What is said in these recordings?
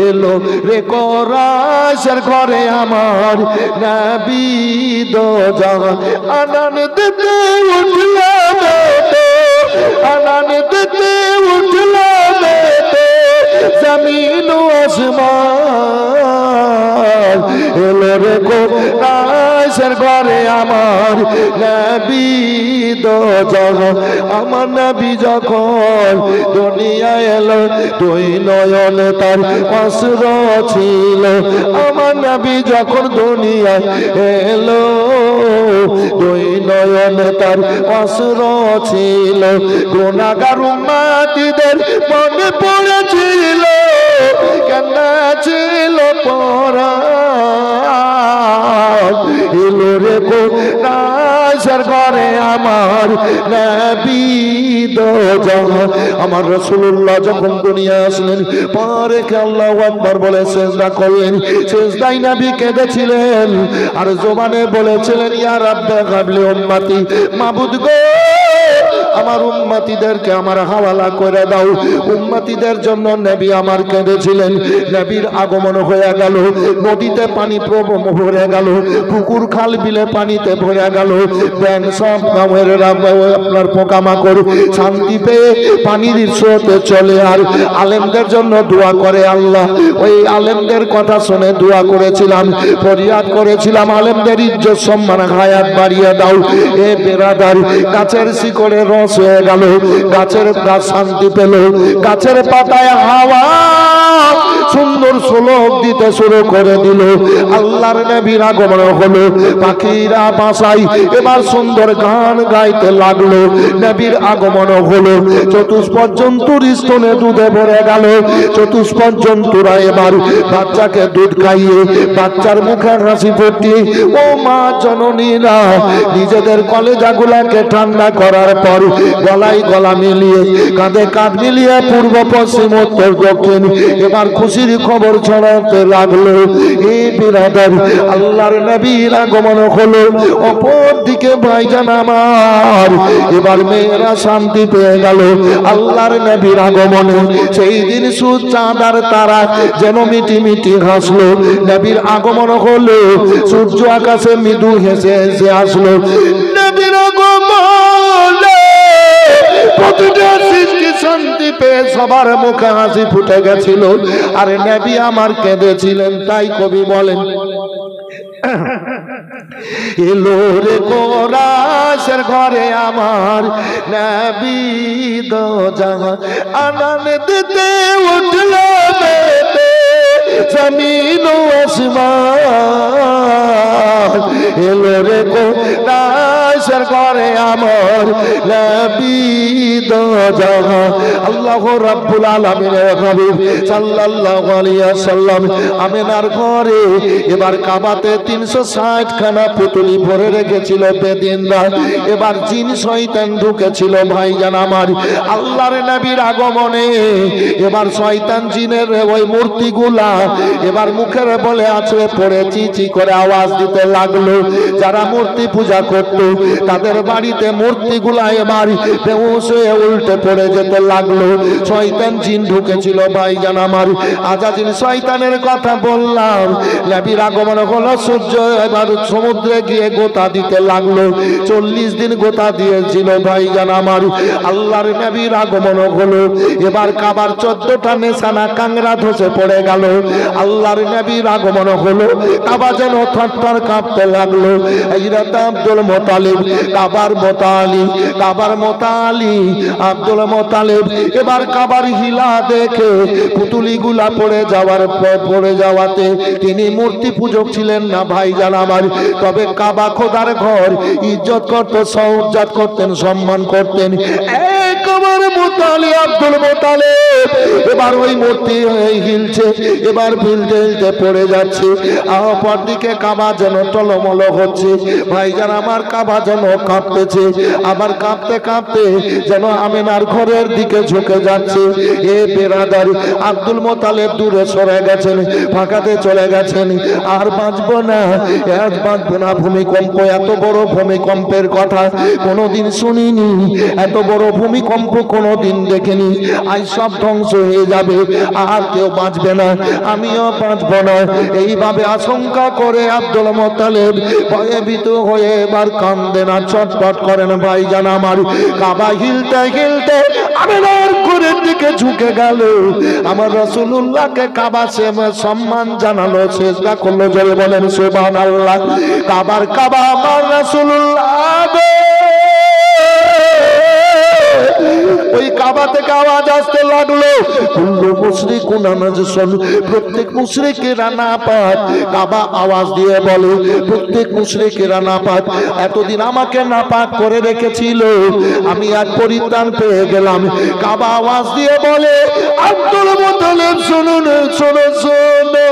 এলো রে করাসের ঘরে আমার নাবি দো জাহান আনন্দ দিতে উঠলাম দিতে উঠলাম জমিন আসমান এলো রে কোরআশের ঘরে আমার নবী যখন আমার নবী যখন দুনিয়া এলো, দুই নয়ন তার অস্ত্র ছিল। আমার নবী যখন দুনিয়ায় এলো, দুই নয়ন তার অস্ত্র ছিল। গুণাগার উম্মাতিদের আমার নবী আমার রাসূলুল্লাহ যখন দুনিয়া আসলেন পরে আল্লাহ আকবার বলে চেষ্টা করলেন সেজদাই নবী কেঁদেছিলেন, আর জবানে বলেছিলেন ইয়ার আব্দা কাবলি উন্মাতি মাবুদ গো আমার উম্মতিদেরকে আমার হাওয়ালা করে দাও। উম্মতিদের জন্য নবী আমার কেঁদেছিলেন। নবীর আগমন হয়ে গেল। নদীতে পানি ভরে গেল। পুকুর খাল বিলে পানিতে ভরে গেল। ব্যাং সব আপনার পোকামাকড় শান্তি পেয়ে পানির স্রোতে চলে আর আলেমদের জন্য দোয়া করে আল্লাহ। ওই আলেমদের কথা শুনে দোয়া করেছিলাম, ফরিয়াদ করেছিলাম। আলেমদের ইজ্জত সম্মান হায়াত বাড়িয়ে দাও। এ বেরাদার, গাছের শিকড়ে রস হয়ে গেল, গাছের গাছ শান্তি পেল, গাছের পাতায় হাওয়া সুন্দর শ্লোক দিতে শুরু করে দিল। আল্লাহর নবীর আগমন হলো, পাখিরা বাসাই এবার সুন্দর গান গাইতে লাগল। নবীর আগমন হলো চতুষ্পদ স্তনে দুধে ভরে গেল। চতুষ্পদ এবার বাচ্চাকে দুধ খাইয়ে বাচ্চার মুখে হাসি ফুটিয়ে, ও মা জননীরা, নিজেদের কলেজাগুলাকে ঠান্ডা করার পর গলায় গলা মিলিয়ে, কাঁধে কাঁধ মিলিয়ে পূর্ব, পশ্চিম, উত্তর, দক্ষিণ। এবার খুশির খবর ছড়াতে লাগল। এই বিরাদার আল্লাহর নবীর আগমন হলো। অপর দিকে ভাইজান আমার, এবার মেয়েরা শান্তি পেয়ে গেল। আল্লাহর নবীর আগমনে সেই দিন সুদ চাঁদার তারা যেন মিটি মিটি হাসলো। নবীর আগমন হলো, সূর্য আকাশে মৃদু হেসে হেসে আসলো। নবীর আগমনে মুখে হাসি ফুটে গেছিল। আর নেবি আমার কেঁদেছিলেন, তাই কবি বলেন। এলো রে কোরাসের ঘরে আমার নাবি দো জাহান আনন্দ দিতে উঠল। জমিন আসমান এলো রে কোরাসের ঘরে আমার নবী দো জাহান আল্লাহ রাব্বুল আলামিনের হাবিব সাল্লাল্লাহু আলাইহি ওয়াসাল্লাম আমিনার ঘরে এবার কাবাতে তিনশো ষাট খানা পুতুলি ভরে রেখেছিল বেদিনরা। এবার জিন শয়তান ঢুকেছিল, ভাইজান আমার। আল্লাহর নবীর আগমনে এবার শয়তান জিনের ওই মূর্তিগুলা এবার মুখের বলে আছড়ে পড়ে চিচি করে আওয়াজ দিতে লাগল। যারা মূর্তি পূজা করত, তাদের বাড়িতে মূর্তিগুলা এবার হয়ে উল্টে পড়ে যেতে লাগল। শয়তান জিন ঢুকেছিল, ভাইজান আমার। আজাজিন শয়তানের কথা বললাম। নবীর আগমন হলো, সূর্য এবার সমুদ্রে গিয়ে গোতা দিতে লাগল। চল্লিশ দিন গোতা দিয়েছিল, ভাইজান আমার। আল্লাহর নবীর আগমন হলো। এবার কাবার চোদ্দটা নেশানা কাংরা ধসে পড়ে গেল। আল্লাহর নবীর আগমন হলো, কাবা যেন থরথর কাঁপতে লাগল। হজরত আব্দুল মোতালিব, কাবার মোতালি কাবার মোতালি, আব্দুল মোতালিব, এবার কাবার হিলা দেখে পুতুলিগুলা পড়ে যাওয়ার পড়ে যাওয়াতে তিনি মূর্তি পূজক ছিলেন না ভাইজান আমার। তবে কাবা খোদার ঘর ইজ্জত করতে সৌজাত করতেন, সম্মান করতেন। একবার মোতালি, আব্দুল মোতালে এবার ওই মূর্তি হয়ে হিলছে, এবার ভিলতে হিলতে পড়ে যাচ্ছে। অপর দিকে কাবা যেন টলমল হচ্ছে। ভাইজান আমার কাবা যেন কাঁপতেছে আবার কাঁপতে কাঁপতে যেন আমিনার ঘরের দিকে ঝুঁকে যাচ্ছে। এ বেরাদার, আব্দুল মোতালেব দূরে সরে গেছেন, ফাঁকাতে চলে গেছেন। আর বাঁচবো না, আজ বাঁচবো না ভূমিকম্প, এত বড় ভূমিকম্পের কথা কোনোদিন শুনিনি, এত বড় ভূমিকম্প কোনোদিন দেখিনি। আজ সব ধ্বংস হয়ে যাবে। আর কেউ বাঁচবে না, আমিও বাঁচবো না। এইভাবে আশঙ্কা করে আব্দুল মোতালেব ভয়ে ভীত হয়ে এবার কান্দে না চটপট করেন ভাই জান আমার। কাবা হিলতে হিলতে আমেনার ঘরের দিকে ঝুঁকে গেল। আমার রসুল্লাহকে কাবা সে সম্মান জানালো চেষ্টা করল জলে বলেন সুবান আল্লাহ কাবার কাবা আমার রসুল্লাহ। ওই কাবা থেকে আওয়াজ আসতে লাগল। কুল্লু মুশরিক নামাজুন প্রত্যেক মুশরিকেরা না পাত কাবা আওয়াজ দিয়ে বলে, প্রত্যেক মুশরিকেরা না পাত এতদিন আমাকে না পাক করে রেখেছিল, আমি এক পরিত্রাণ পেয়ে গেলাম। কাবা আওয়াজ দিয়ে বলে, আব্দুল মুতালিব শুনুন শুনো শুনো।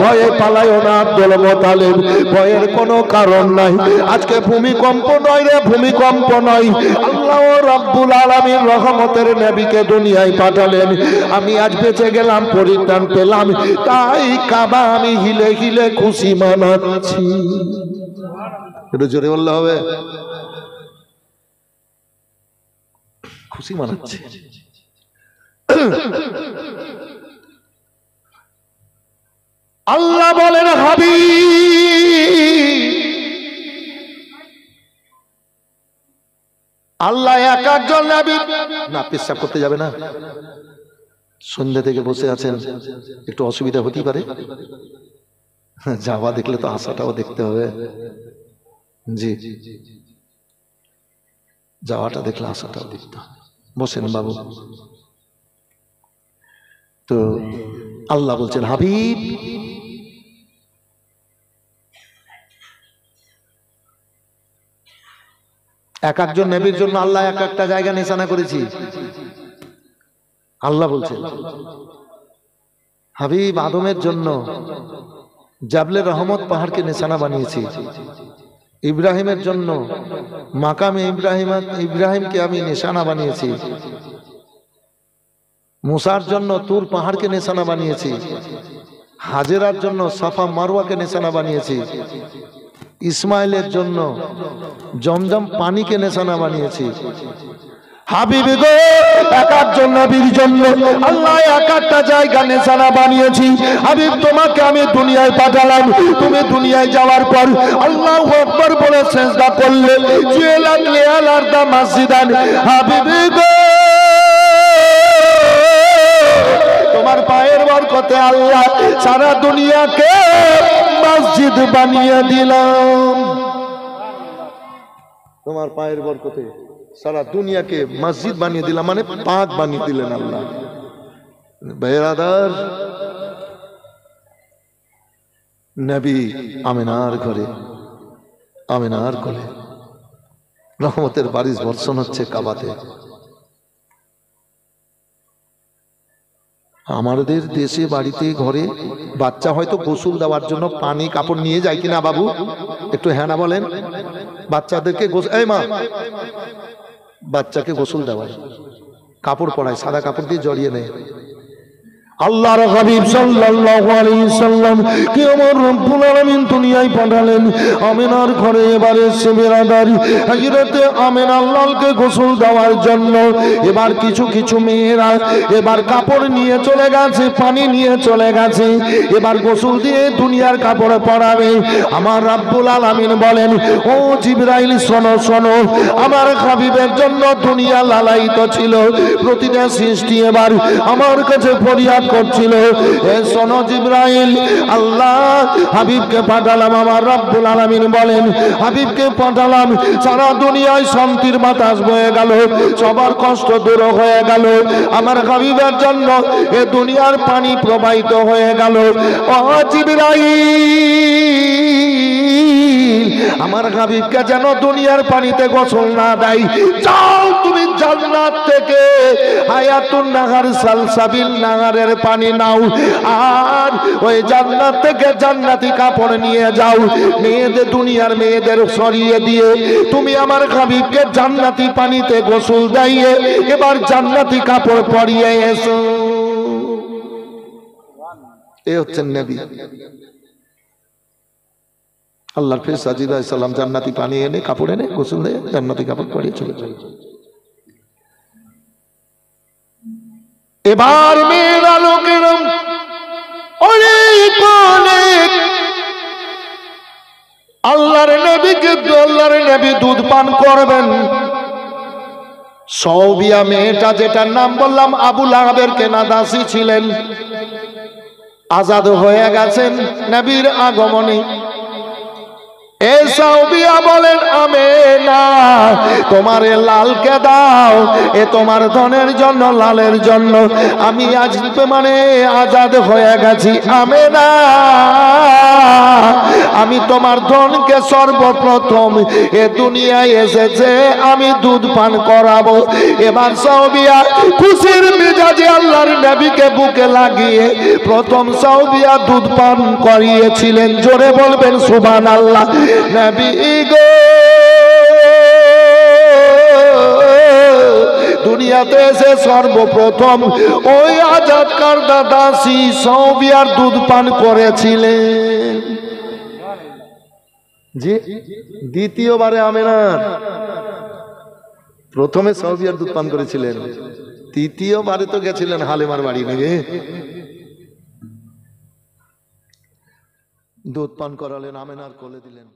ভয়ে পালায় না আব্দুল মোতালেব। ভয়ের কোনো কারণ নাই। আজকে ভূমিকম্প নয় রে, ভূমিকম্প নয়। আল্লাহ রব্বুল আলামিন রহমতের নবীকে দুনিয়ায় পাঠালেন। আমি আজ বেঁচে গেলাম, পরিত্রাণ পেলাম। তাই কাবা আমি হিলে হিলে খুশি মানাচ্ছি। একটু জোরে বললে হবে? খুশি মানাচ্ছি। আল্লাহ বলেন হাবি আল্লাহ এক একজন না, পেশাব করতে যাবে না। সন্ধ্যা থেকে বসে আছেন। একটু অসুবিধা হতেই পারে। যাওয়া দেখলে তো আশাটাও দেখতে হবে। জি। যাওয়াটা দেখলে আশাটাও দেখতে হবে। বসেন বাবু। তো আল্লাহ বলছেন, হাবিব এক একজন নেবির জন্য আল্লাহ এক একটা জায়গা নিশানা করেছি। আল্লাহ বলছেন, হাবিব আদমের জন্য জাবলে রহমত পাহাড়কে নিশানা বানিয়েছি। ইব্রাহিমের জন্য মাকামে ইব্রাহিম, ইব্রাহিমকে আমি নিশানা বানিয়েছি। মুসার জন্য তুর পাহাড়কে নিশানা বানিয়েছি। হাজেরার জন্য সাফা মারওয়াকে নিশানা বানিয়েছি। ইসমাইলের জন্য জমজম পানিকে নিশানা বানিয়েছি। গো এক একজন নবীর জন্য। আল্লাহ এক একটা জায়গা বানিয়েছি। হাবিব, তোমাকে আমি দুনিয়ায় পাঠালাম। তুমি দুনিয়ায় যাওয়ার পর আল্লাহ বলে করলে। দা গো, তোমার পায়ের বরকতে আল্লাহ সারা দুনিয়াকে মসজিদ বানিয়ে দিলাম। তোমার পায়ের বরকতে সারা দুনিয়াকে মসজিদ বানিয়ে দিলাম মানে পাক বানিয়ে দিলেন আল্লাহ। বেরাদার নবী আমিনার ঘরে আমিনার ঘরে রহমতের বারিশ বর্ষণ হচ্ছে কাবাতে। আমাদের দেশে বাড়িতে, ঘরে বাচ্চা হয়তো গোসল দেওয়ার জন্য পানি কাপড় নিয়ে যায় কিনা বাবু? একটু হ্যাঁ না বলেন। বাচ্চাদেরকে মা, বাচ্চাকে গোসল দেওয়ায় কাপড় পরায়, সাদা কাপড় দিয়ে জড়িয়ে নেয়। আল্লাহর হাবিব সাল্লাল্লাহু আলাইহি সাল্লাম কে আমার রব্বুল আলামিন দুনিয়ায় পাঠালেন। আমিনার ঘরে এবারে সে বেরাদারি। হযরতে আমিন আল্লাহকে গোসল দেওয়ার জন্য এবার কিছু কিছু মেয়েরা এবার কাপড় নিয়ে চলে গেছে, পানি নিয়ে চলে গেছে। এবার গোসল দিয়ে দুনিয়ার কাপড় পরাবে। আমার রাব্বুল আলামিন বলেন, ও জিবরাইল, শোনো শোনো, আমার হাবিবের জন্য দুনিয়া লালায়িত ছিল। প্রতিটা সৃষ্টি এবার আমার কাছে ফরিয়াদ করছিল। এ শোনো জিব্রাইল, আল্লাহ হাবিবকে পাঠালাম, আমার রব্বুল আলামিন বলেন, হাবিবকে পাঠালাম, সারা দুনিয়ায় শান্তির বাতাস বয়ে গেল, সবার কষ্ট দূর হয়ে গেল, আমার হাবিবের জন্য এ দুনিয়ার পানি প্রবাহিত হয়ে গেল। ও আমার হাবিবকে যেন দুনিয়ার পানিতে গোসল না দেয়। যাও তুমি জান্নাত থেকে। হায়াতুন নাহার, সালসাবিল নাহারের পানি নাও। আর ওই জান্নাত থেকে জান্নাতি কাপড় নিয়ে যাও। মেয়েদের, দুনিয়ার মেয়েদের সরিয়ে দিয়ে তুমি আমার হাবিবকে জান্নাতি পানিতে গোসল দাইয়ে এবার জান্নাতি কাপড় পরিয়ে এসো। এ হচ্ছেন নবী। আল্লাহর ফের সাজিদা সাল্লাম জান্নাতি পানি এনে, কাপড় এনে, গোসল দিয়ে জান্নাতি কাপড় পরিয়ে চলে যায়। এবার মেয়েরা লোকেরা অনেক অনেক আল্লাহর নবীকে আল্লাহর নবী দুধ পান করবেন। সৌবিয়া মেয়েটা যেটার নাম বললাম আবুল আহাবের কেনা দাসী ছিলেন। আজাদ হয়ে গেছেন নবীর আগমনে। বলেন আমে না তোমার লালকে দাও। এ তোমার ধনের জন্য, লালের জন্য। আমি আজ মানে আজাদ হয়ে গেছি আমে আমি তোমার ধনকে সর্বপ্রথম এ দুনিয়ায় এসেছে, আমি দুধ পান করাবো। এবার সাউবিয়া খুশির মেজাজে আল্লাহর নবীকে বুকে লাগিয়ে প্রথম সাউবিয়া দুধ পান করিয়েছিলেন। জোরে বলবেন সুবান আল্লাহ নবী গো। দুনিয়াতে এসে সর্বপ্রথম ওই আজাদ কারদা দাসী সৌবিয়ার দুধ পান করেছিলেন। জি, দ্বিতীয়বারে আমেনার। প্রথমে সৌবিয়ার দুধ পান করেছিলেন। তৃতীয়বারে তো গেছিলেন হালেমার বাড়ি নাকি দুধ পান করালেন, আমেনার কোলে দিলেন।